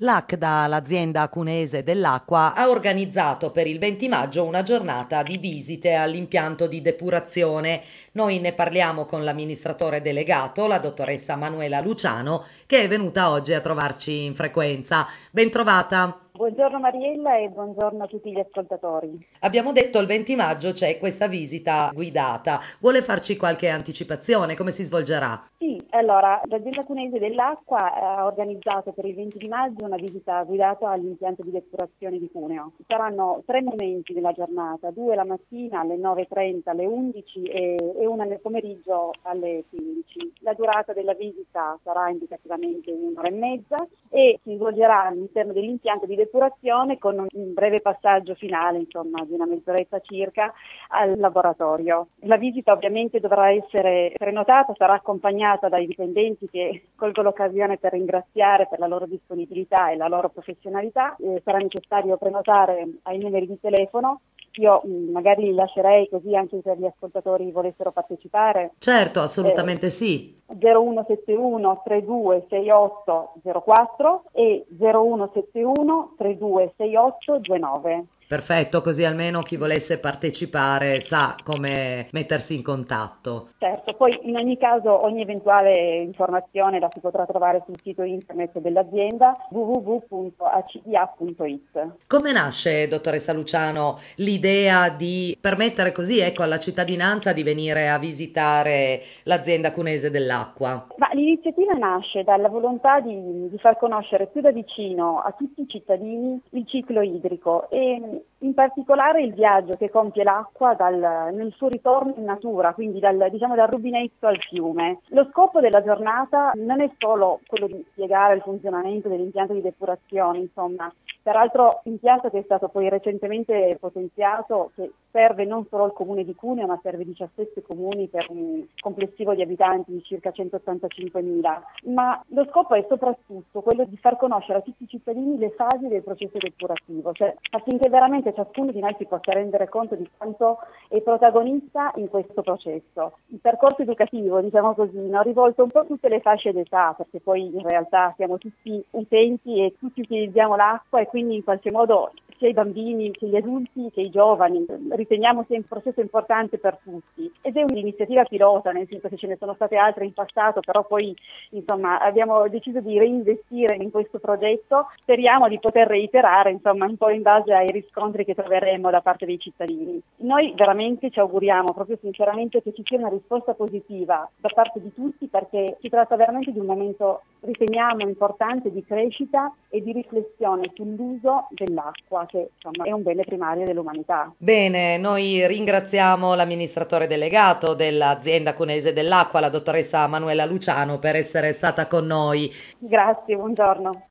L'ACDA, l'azienda cunese dell'acqua, ha organizzato per il 20 maggio una giornata di visite all'impianto di depurazione. Noi ne parliamo con l'amministratore delegato, la dottoressa Manuela Luciano, che è venuta oggi a trovarci in frequenza. Bentrovata. Buongiorno Mariella e buongiorno a tutti gli ascoltatori. Abbiamo detto il 20 maggio c'è questa visita guidata. Vuole farci qualche anticipazione? Come si svolgerà? Sì, allora l'azienda cunese dell'acqua ha organizzato per il 20 di maggio una visita guidata all'impianto di depurazione di Cuneo. Ci saranno tre momenti nella giornata, due la mattina alle 9.30, alle 11 e, e una nel pomeriggio alle 15. La durata della visita sarà indicativamente un'ora e mezza e si svolgerà all'interno dell'impianto di depurazione con un breve passaggio finale, insomma, di una mezz'oretta circa, al laboratorio. La visita ovviamente dovrà essere prenotata, sarà accompagnata dai dipendenti che colgo l'occasione per ringraziare per la loro disponibilità e la loro professionalità. Eh, sarà necessario prenotare ai numeri di telefono io mm, magari li lascerei così anche se gli ascoltatori volessero partecipare. Certo, assolutamente eh, sì. 0171 326804 e 0171 326829. Perfetto, così almeno chi volesse partecipare sa come mettersi in contatto. Certo, poi in ogni caso ogni eventuale informazione la si potrà trovare sul sito internet dell'azienda www.acda.it. Come nasce, dottoressa Luciano, l'idea di permettere così ecco, alla cittadinanza di venire a visitare l'azienda cunese dell'acqua? L'iniziativa nasce dalla volontà di, di far conoscere più da vicino a tutti i cittadini il ciclo idrico e in particolare il viaggio che compie l'acqua dal, nel suo ritorno in natura, quindi dal, diciamo, dal rubinetto al fiume. Lo scopo della giornata non è solo quello di spiegare il funzionamento dell'impianto di depurazione, insomma, peraltro impianto che è stato poi recentemente potenziato, che serve non solo al comune di Cuneo, ma serve 17 comuni per un complessivo di abitanti di circa 185.000. Ma lo scopo è soprattutto quello di far conoscere a tutti i cittadini le fasi del processo depurativo, cioè affinché veramente ciascuno di noi si possa rendere conto di quanto è protagonista in questo processo. Il percorso educativo, diciamo così, no, rivolto un po' a tutte le fasce d'età, perché poi in realtà siamo tutti utenti e tutti utilizziamo l'acqua e quindi in qualche modo sia i bambini che gli adulti che i giovani. Riteniamo sia un processo importante per tutti ed è un'iniziativa pilota, nel senso che ce ne sono state altre in passato, però poi insomma, abbiamo deciso di reinvestire in questo progetto. Speriamo di poter reiterare insomma, un po' in base ai riscontri che troveremo da parte dei cittadini. Noi veramente ci auguriamo proprio sinceramente che ci sia una risposta positiva da parte di tutti perché si tratta veramente di un momento, riteniamo, importante di crescita e di riflessione sull'uso dell'acqua che insomma, è un bene primario dell'umanità. Bene, noi ringraziamo l'amministratore delegato dell'azienda cunese dell'acqua, la dottoressa Manuela Luciano, per essere stata con noi. Grazie, buongiorno.